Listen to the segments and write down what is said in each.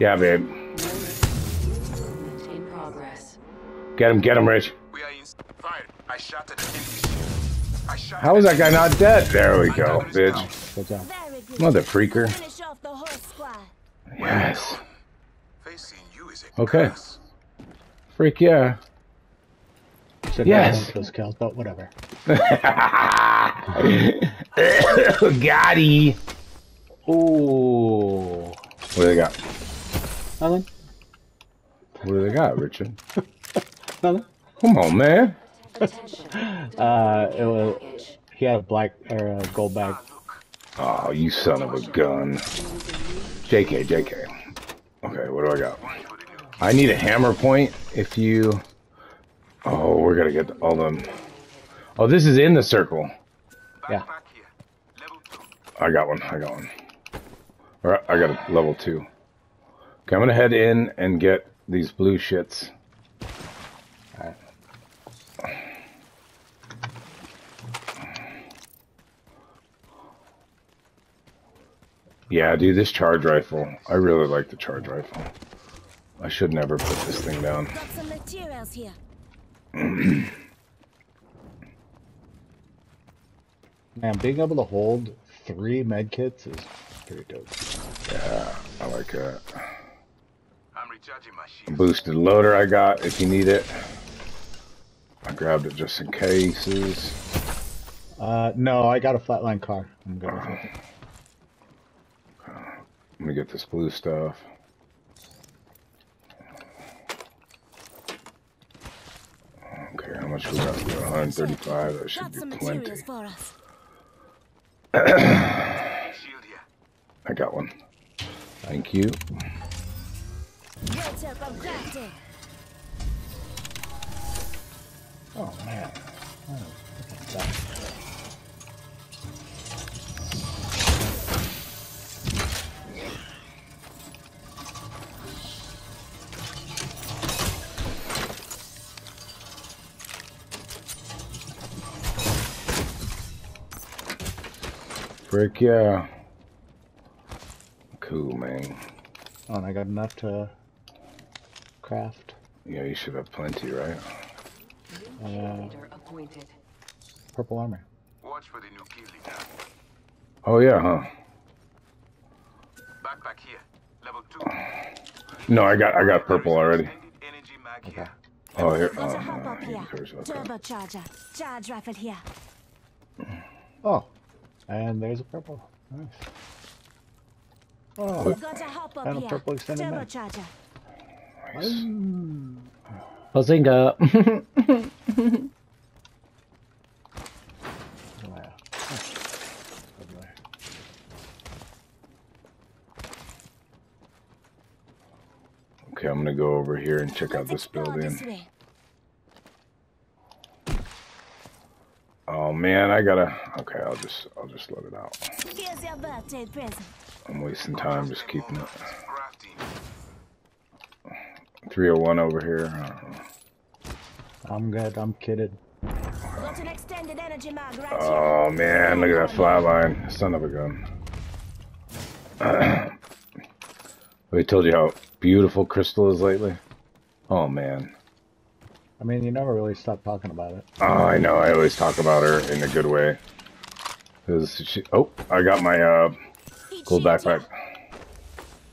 Yeah, babe. Get him, get him, Rich. We are in fire. I shot at the enemy ship. I shot How is that guy not dead? There we go, bitch. Good job. Mother freaker. Finish off the whole squad. Yes. Facing you is a Okay. Freak yeah. Yes. those kills, but whatever. Gotti. Ooh. What do they got? Nothing. What do they got, Richard? Nothing. Come on, man. Uh, it was. He had a black or a gold bag. Oh, you son of a gun. JK, JK. Okay, what do I got? I need a hammer point if you... Oh, we're gonna get all them... Oh, this is in the circle. Yeah. Backpack here. Level two. I got one, I got one. Alright, I got a level two. Okay, I'm gonna head in and get these blue shits. Alright. Yeah, dude, this charge rifle. I really like the charge rifle. I should never put this thing down. Got some materials here. Man, being able to hold three med kits is pretty dope. Yeah, I like that. I'm recharging my shield. Boosted loader I got if you need it. I grabbed it just in cases. Uh, no, I got a flatline car. I'm good with it. Let me get this blue stuff. Okay, how much we got? 135. That should be plenty. materials for us. Shield here. I got one. Thank you. Oh man. Oh, look at that. Frick yeah. Cool, man. Oh, and I got enough to craft. Yeah, you should have plenty, right? Uh, purple armor. Watch for the new kill leader. Oh, yeah, huh? Backpack here. Level two. No, I got I got purple already. Energy mag Okay. here. Oh, here. Oh, a hop up no, here. here's- okay. Turbocharger. Charge rifle here. Oh, and there's a purple. Nice. Oh, Got a hop up And a purple extended mag. Turbocharger. Bazinga. Okay, I'm gonna go over here and check out this building. Oh man, I gotta. Okay, I'll just I'll just let it out. Here's your birthday present. I'm wasting time just keeping it. Crafting. 301 over here. Uh, I'm good. I'm kidded. An extended energy mag right here. Oh man, look at that flatline. Son of a gun. I told you how beautiful Crystal is lately. Oh man. I mean, you never really stop talking about it. Oh, I know. I always talk about her in a good way. Cause she, oh, I got my uh, Each gold backpack.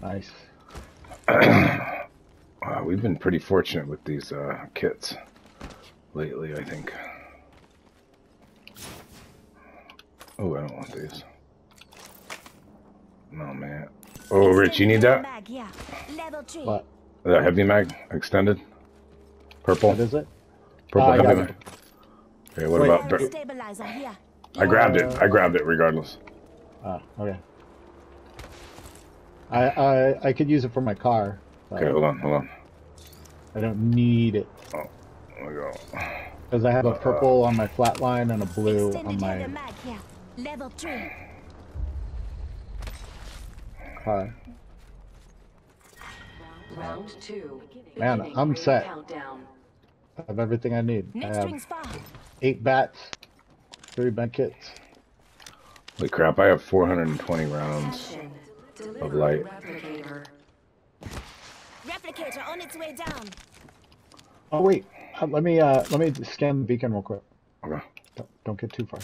Nice. Wow, we've been pretty fortunate with these uh, kits lately, I think. Oh, I don't want these. No, man. Oh, Rich, you need that? Mag, yeah. Level three. What? The heavy mag extended? Purple? What is it? Purple I heavy mag. Okay, what Wait. about... Barrel here. I grabbed it. I grabbed it regardless. Oh, okay. I I I could use it for my car. But Okay, hold on, hold on. I don't need it oh, There we go. because I have a purple on my flat line and a blue on my mag here. Level three. car. Round two. Man, I'm set. Countdown. I have everything I need. I have eight bats, three med kits. Holy crap, I have 420 rounds. Of Deliver light. Replicator. Replicator on its way down. Oh wait, uh, let me uh let me scan the beacon real quick. Okay. Don't, don't get too far.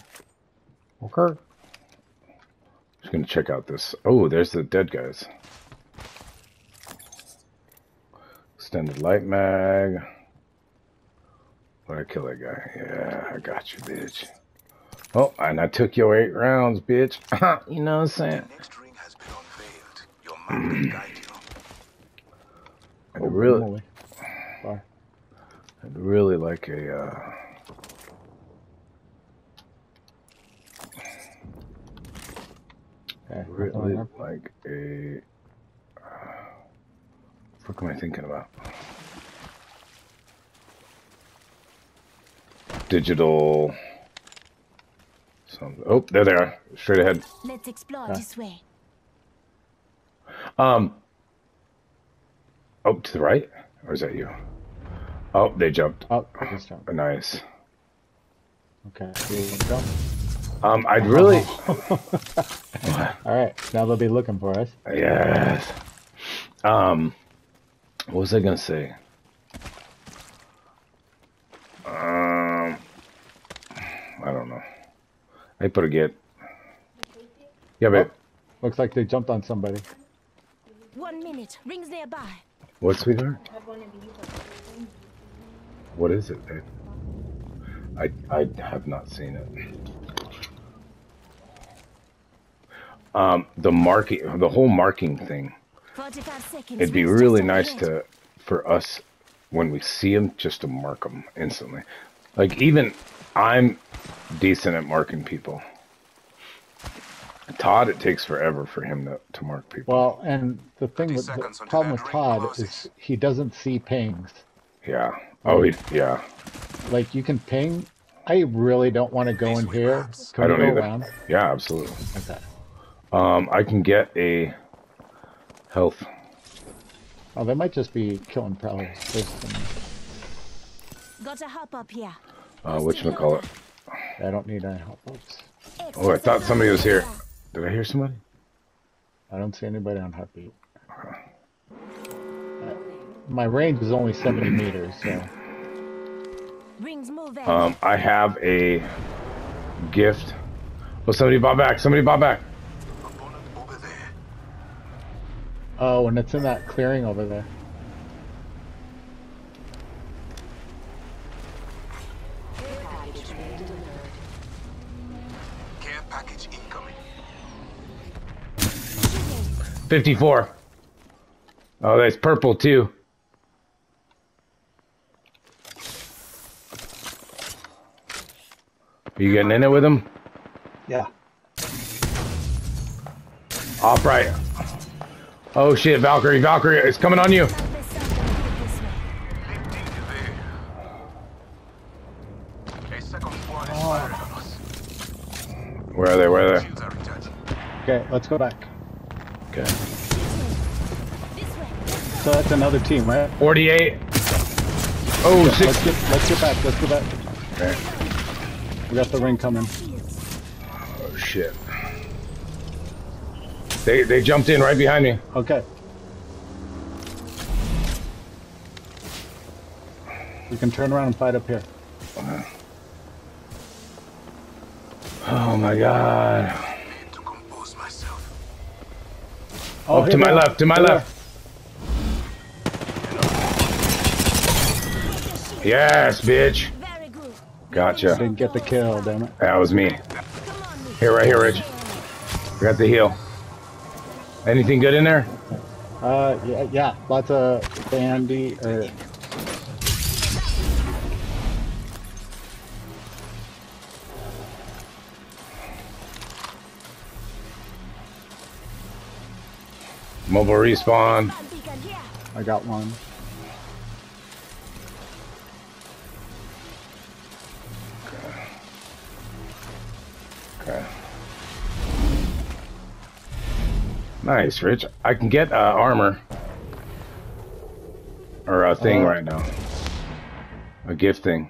Okay. Just gonna check out this. Oh, there's the dead guys. Extended light mag. Where I kill that guy? Yeah, I got you, bitch. Oh, and I took your eight rounds, bitch. you know what I'm saying? Next ring has been unveiled. Your map will guide you. I'd Oh, really, moly. I'd really like a. Uh... Okay, Really like a. What am I thinking about? Digital. Some. Oh, there they are. Straight ahead. Let's explore Ah. this way. Um. Oh, to the right, or is that you? Oh, they jumped. Oh, this jump. Nice. Okay, here we go. Um, I'd really. All right, now they'll be looking for us. Yes. Um, what was I gonna say? Um, I don't know. I put a get. Yeah, babe. Looks like they jumped on somebody. One minute. Rings nearby. What, sweetheart? What is it, babe? I I have not seen it. Um, the marking, the whole marking thing. It'd be really nice to, for us, when we see them, just to mark them instantly. Like even I'm decent at marking people. Todd, it takes forever for him to, to mark people. Well, and the thing 30 with the problem with Todd closes. is he doesn't see pings. yeah. Oh, he, yeah. Like you can ping. I really don't want to go in here. Can I don't go either. around? Yeah, absolutely. Okay. Um, I can get a health. Oh, they might just be killing prowlers. There's some- Gotta hop up here. Uh, whatchamacallit. I don't need any help. Oops. Oh, I thought somebody was here. Did I hear somebody? I don't see anybody on heartbeat. Uh, My range is only 70 meters, so Rings moving. Um, I have a gift. Oh, somebody bought back. Somebody bought back. Over there. oh, and it's in that clearing over there. 54. Oh, that's purple too. Are you getting in it with him? Yeah. Off right. Oh shit, Valkyrie, Valkyrie, it's coming on you. Southwest side, this way. Lifting there. A second squad is firing on us. Where are they? Where are they? Shields are recharging. Okay, let's go back. Okay. This way. Let's So that's another team, right? 48. Oh, Let's get let's get back. Let's get back. Okay. We got the ring coming. Oh shit. They they jumped in right behind me. Okay. We can turn around and fight up here. Oh my god. Oh, Up to my left, to my left. Yes, bitch. Very good. are. Gotcha. Didn't get the kill, damn it. That was me. Here, right here, Rich. Got the heal. Anything good in there? Uh, yeah, yeah. Lots of bandy Mobile respawn. Bad beacon here. I got one. Okay. Nice, Rich. I can get uh, armor. Or a thing Uh, right now. A gift thing.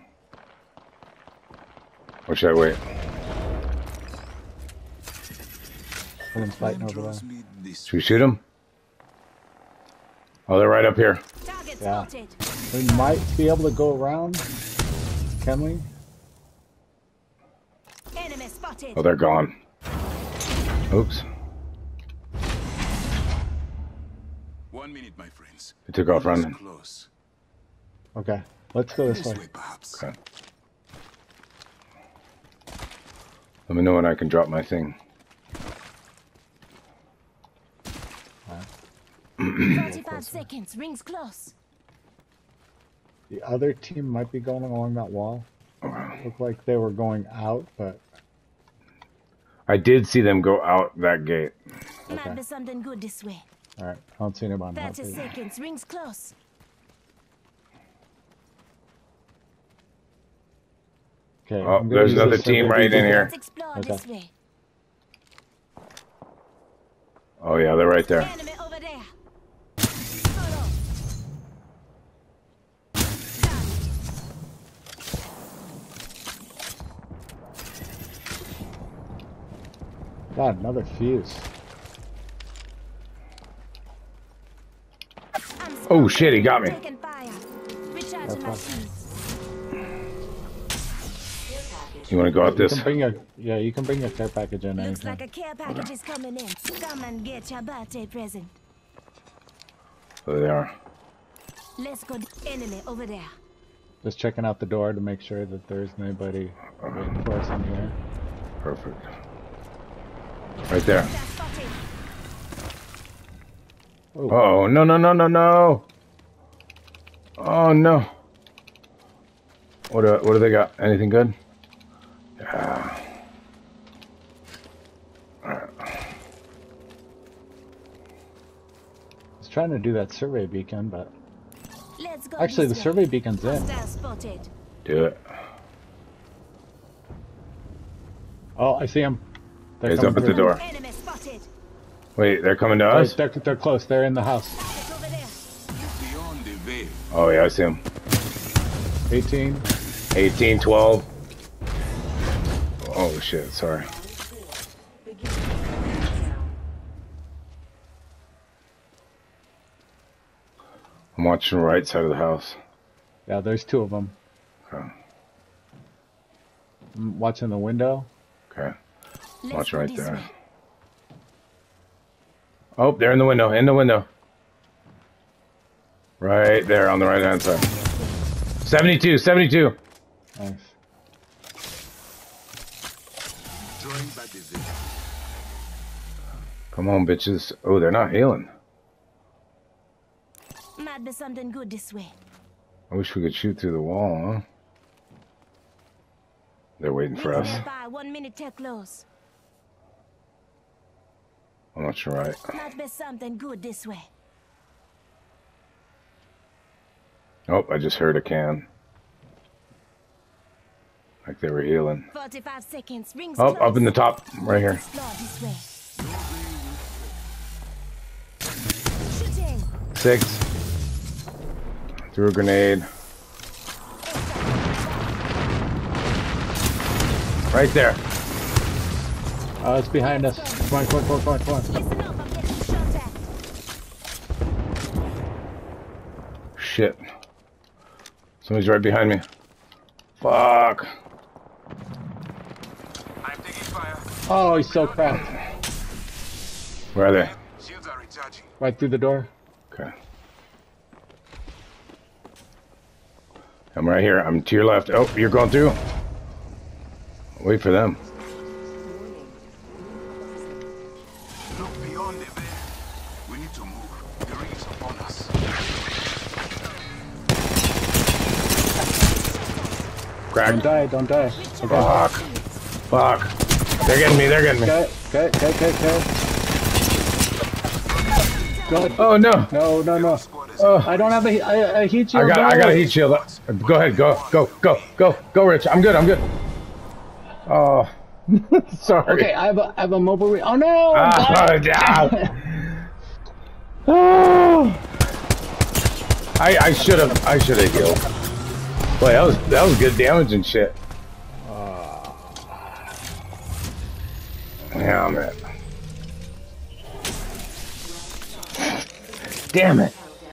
Or should I wait? Someone's fighting over there. Should we shoot him? Oh, they're right up here. Target Yeah. We might be able to go around. Can we? Enemy spotted. Oh, they're gone. Oops. One minute, my friends. They took off running. Close. Okay. Let's go this This way. way. Okay. Let me know when I can drop my thing. 35 seconds. Rings close. The other team might be going along that wall. Looked like they were going out, but I did see them go out that gate. Might be something good this way. all right. I don't see anybody. out 30 there. seconds. Rings close. Okay. Oh, I'm there's another team right in here. Let's explore Okay. this way. Oh yeah, they're right there. Enemy there. God, another fuse. Oh shit, he got me. Taking fire. Recharging my Okay. shields. You want to go out this? can bring your yeah. You can bring your care package in. Looks anytime. like a care package is coming in. Come and get your birthday present. There they are. Let's go. Enemy over there. Just checking out the door to make sure that there isn't anybody waiting for us in here. Perfect. Right there. They're spotted. Oh, Oh no no no no no! Oh no! What do what do they got? Anything good? Yeah. I was trying to do that survey beacon, but Let's go. actually the way. survey beacon's in. Do it. Oh, I see him. They're He's coming up at the door. Wait, they're coming to They're, us? they're, they're close. They're in the house. Target over there. Beyond the veil. Oh yeah, I see them. 18. 18, 12. Oh shit, sorry. I'm watching the right side of the house. Yeah, there's two of them. Okay. I'm watching the window. Okay. Let's Watch right there. Oh, they're in the window. In the window. Right there on the right hand side. 72, 72. Nice. Joined by the veil. Come on, bitches. Oh, they're not healing. Might be something good this way. I wish we could shoot through the wall, huh? They're waiting for us. One minute till close. I'm not sure right. Might be something good this way. Oh, I just heard a can. Like they were healing. 45 seconds. Oh, close. up in the top, right here. Explore this way. Shooting. Six. Threw a grenade. Right there. Oh, it's behind us. Come on, come on, come on, come on, come on. Listen up. I'm getting shot at. Shit. Somebody's right behind me. Fuck. I'm taking fire. Oh, he's so cracked. Where are they? Shields are recharging. Right through the door. Okay. I'm right here. I'm to your left. Oh, you're going through. Wait for them. Look beyond the veil. We need to move. The ring is upon us. Don't die, don't die. Okay, Fuck. Fuck. They're getting me. They're getting me. okay, okay, okay, okay, okay. Good. Oh no. No, no, no. Oh. I don't have a, he- I, I heat you. I got. I got a heat shield. Go ahead. Go. Go. Go. Go. Go, Rich. I'm good. I'm good. Oh. Sorry. Okay, I have a, I have a mobile. Re- oh no! Ah, yeah. Oh. I I should have I should have healed. Boy, that was that was good damage and shit. Yeah, man. Damn it.